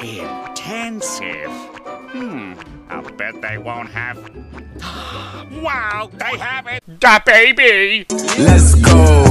Intensive. Hmm, I'll bet they won't have. wow, they have it! Da baby! Let's go.